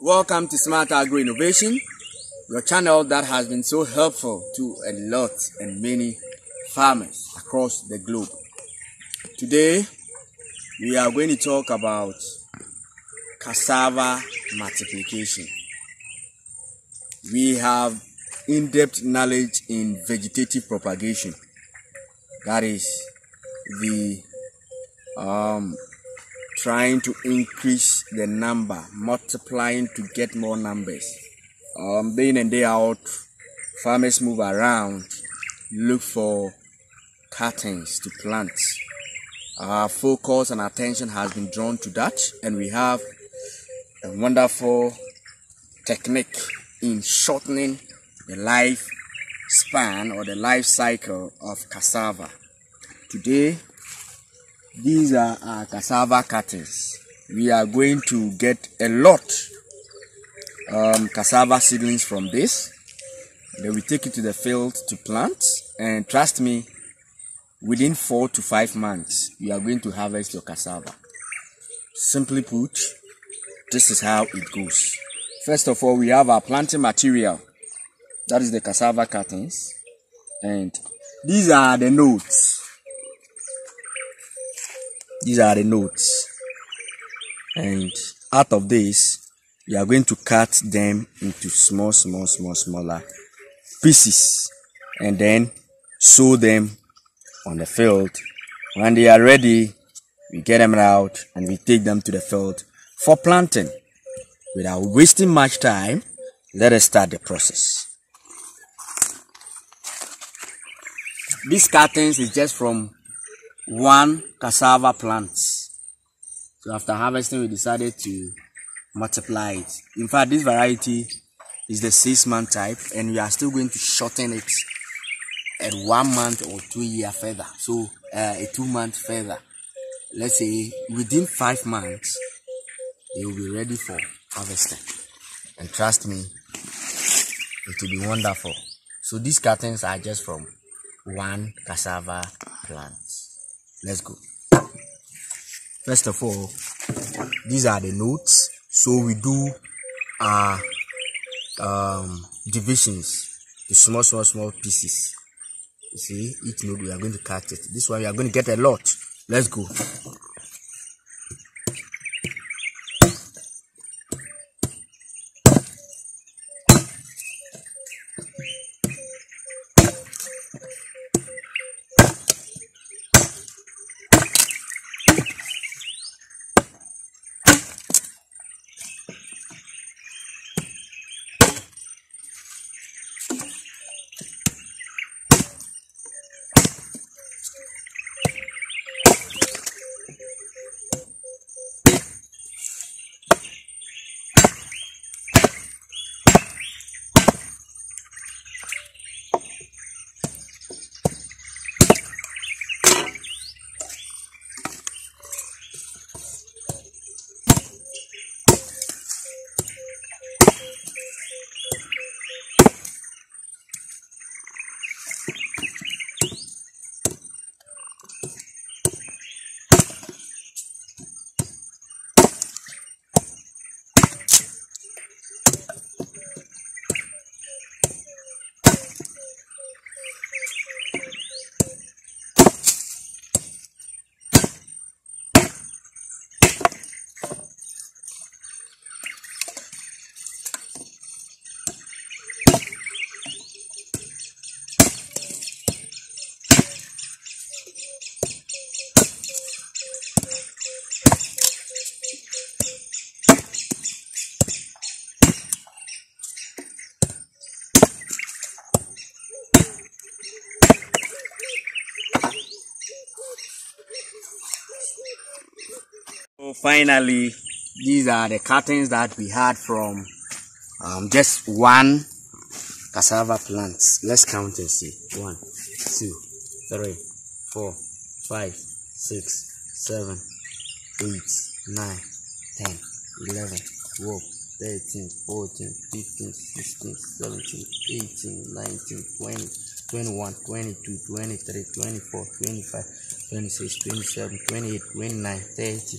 Welcome to Smart Agro Innovation, your channel that has been so helpful to a lot and many farmers across the globe. Today, we are going to talk about cassava multiplication. We have in-depth knowledge in vegetative propagation. That is the um, trying to increase the number, multiplying to get more numbers. Um, day in and day out, farmers move around, look for cuttings to plant. Our focus and attention has been drawn to that, and we have a wonderful technique in shortening the life span or the life cycle of cassava. Today, these are our cassava cuttings. We are going to get a lot um, cassava seedlings from this. Then we take it to the field to plant. And trust me, within four to five months, you are going to harvest your cassava. Simply put, this is how it goes. First of all, we have our planting material. That is the cassava cuttings. And these are the nodes these are the nodes. And out of this we are going to cut them into small small small smaller pieces and then sow them on the field. When they are ready we get them out and we take them to the field for planting. Without wasting much time let us start the process. This cuttings is just from one cassava plant. So after harvesting, we decided to multiply it. In fact, this variety is the six month type, and we are still going to shorten it at one month or two year further. So uh, a two month further. Let's say within five months, they will be ready for harvesting. And trust me, it will be wonderful. So these curtains are just from one cassava plant. Let's go. First of all, these are the notes. So we do our um, divisions to small, small, small pieces. You see, each node we are going to cut it. This one we are going to get a lot. Let's go. So finally, these are the cuttings that we had from um, just one cassava plant. Let's count and see. One, two, three, four, five, six, seven, eight, nine, ten, eleven, twelve, thirteen, fourteen, fifteen, sixteen, seventeen, eighteen, nineteen, twenty. 21, 22, 23, 24, 25, 26, 27, 28, 29, 30,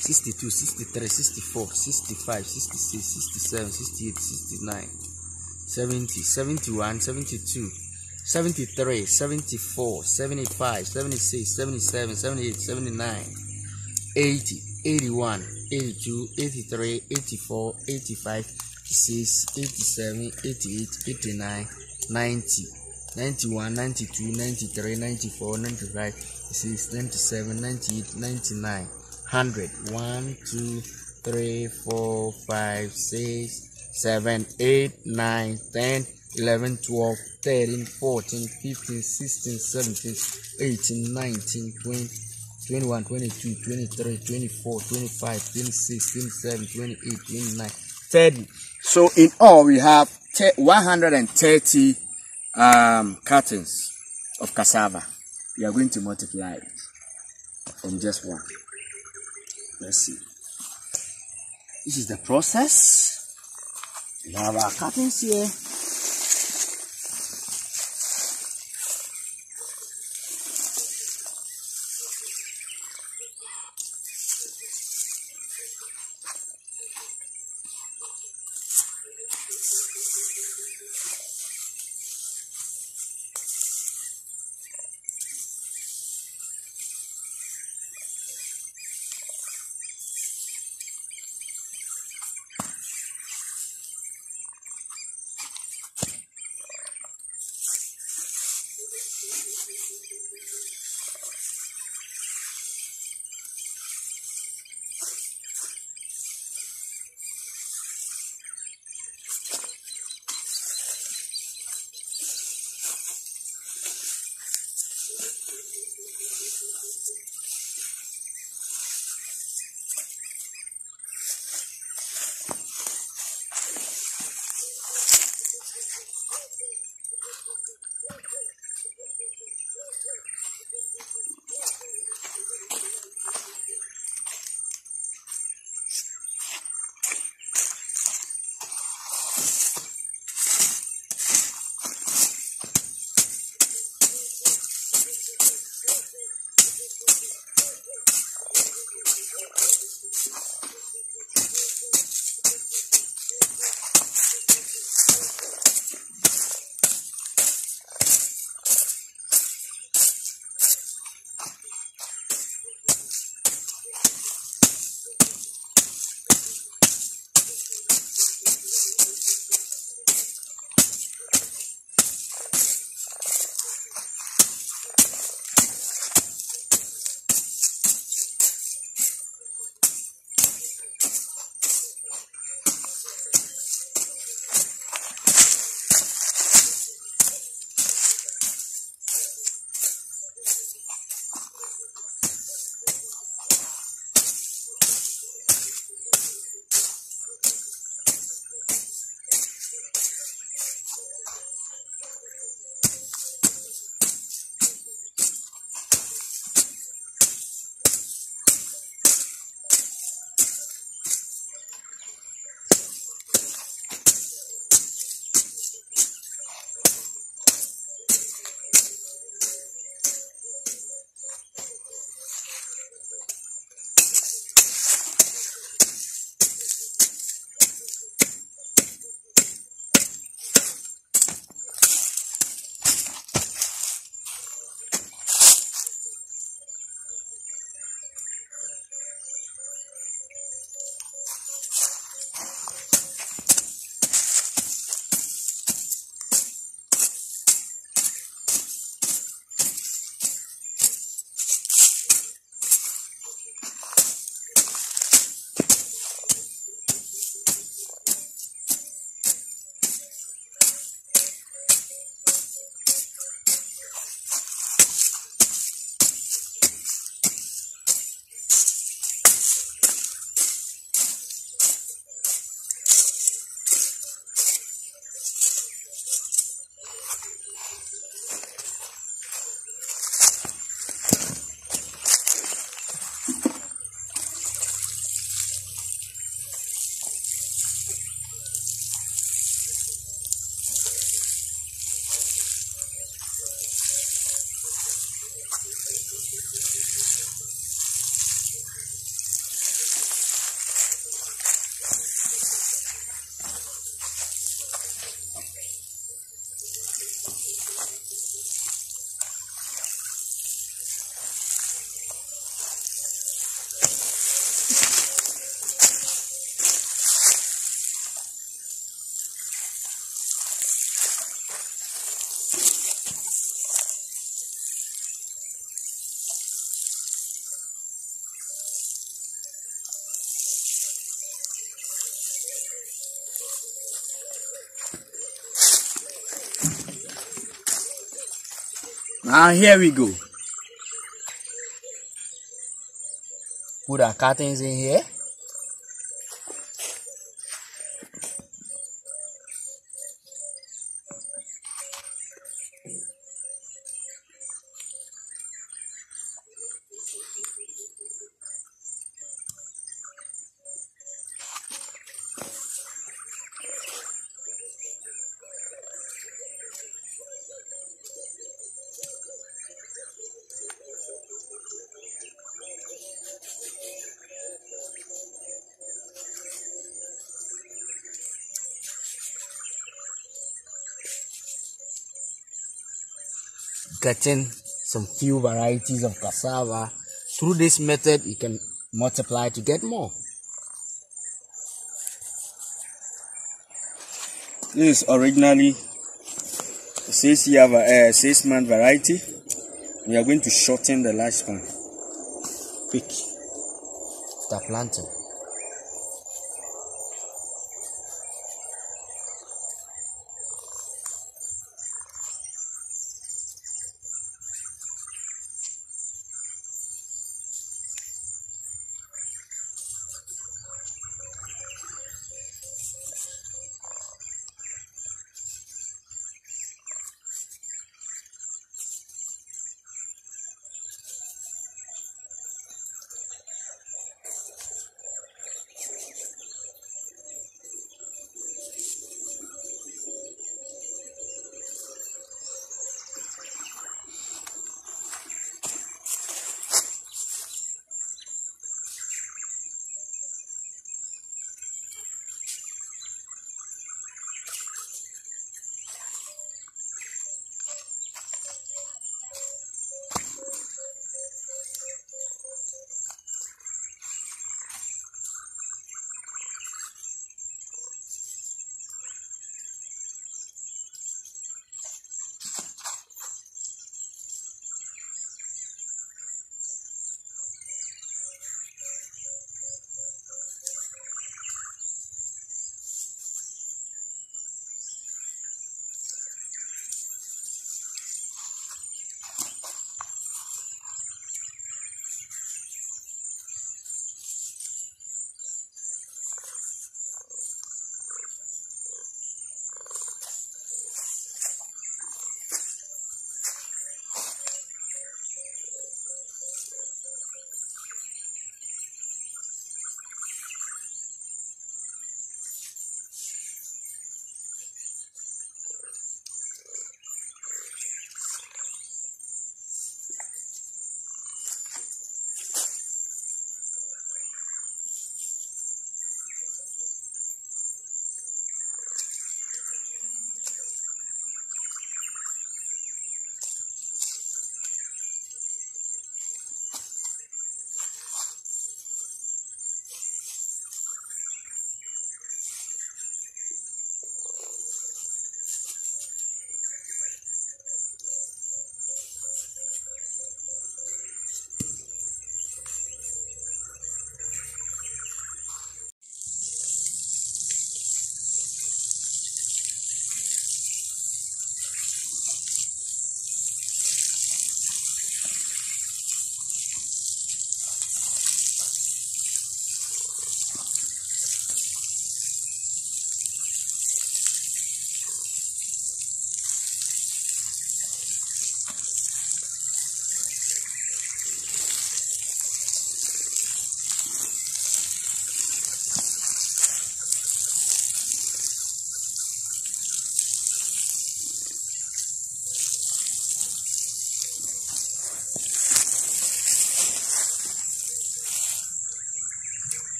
62, 63, 64, 65, 66, 67, 68, 69, 70, 71, 72, 73, 74, 75, 76, 77, 78, 79, 80, 81, 82, 83, 84, 85, 86, 87, 88, 89, 90, 91, 92, 93, 94, 95, 96, 97, 98, 99, 100 1 2 3 4 5 6 7 8 9 10 11 12 13 14 15 16 17 18 19 20 21 22 23 24 25 26 27 28 29 30 So in all, we have 130 um, cartons of cassava. We are going to multiply it from just one. Let's see. This is the process. We have our cartons here. Now here we go. Put our curtains in here. Getting some few varieties of cassava. Through this method, you can multiply to get more. This is originally here a uh, six month variety. We are going to shorten the lifespan. Quick. Start planting.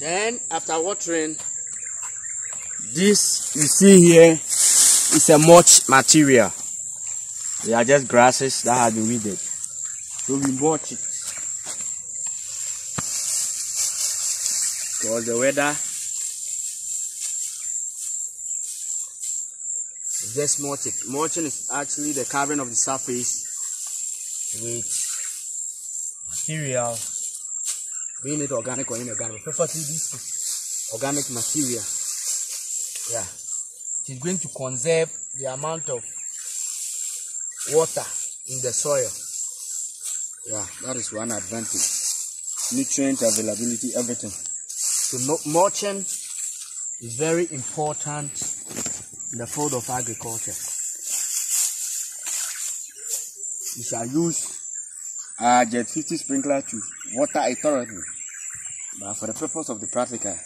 Then after watering, This you see here is a mulch material. They are just grasses that have been weeded. So we mulch it. Because the weather just mulch it. Mulching is actually the covering of the surface with material, being it organic or inorganic. Preferably this organic material. Yeah. It is going to conserve the amount of water in the soil. Yeah, that is one advantage. Nutrient availability, everything. So mulching is very important in the field of agriculture. You shall use uh, Jet 50 sprinkler to water it thoroughly. But for the purpose of the practical,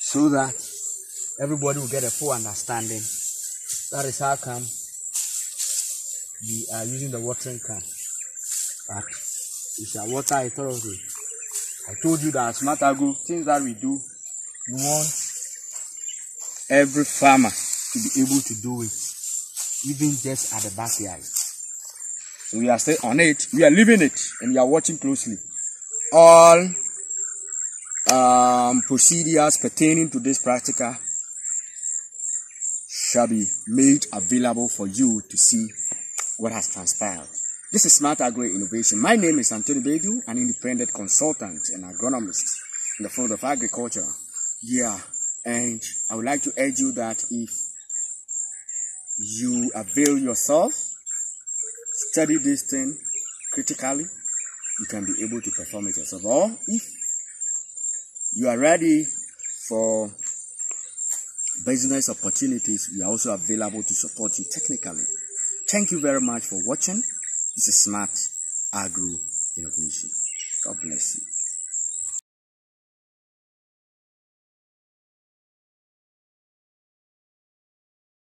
so that everybody will get a full understanding. That is how come we are using the watering can. But we shall water it thoroughly. I told you that Smart Agro, things that we do, We want every farmer to be able to do it, even just at the backyard. We are still on it. We are living it and we are watching closely. All um, procedures pertaining to this practical shall be made available for you to see what has transpired. This is Smart Agro Innovation. My name is Anthony Bedu, an independent consultant and agronomist in the field of agriculture. Yeah, and I would like to urge you that if you avail yourself study this thing critically, you can be able to perform it yourself. Or if you are ready for business opportunities, we are also available to support you technically. Thank you very much for watching. This is Smart Agro Innovation. God bless you.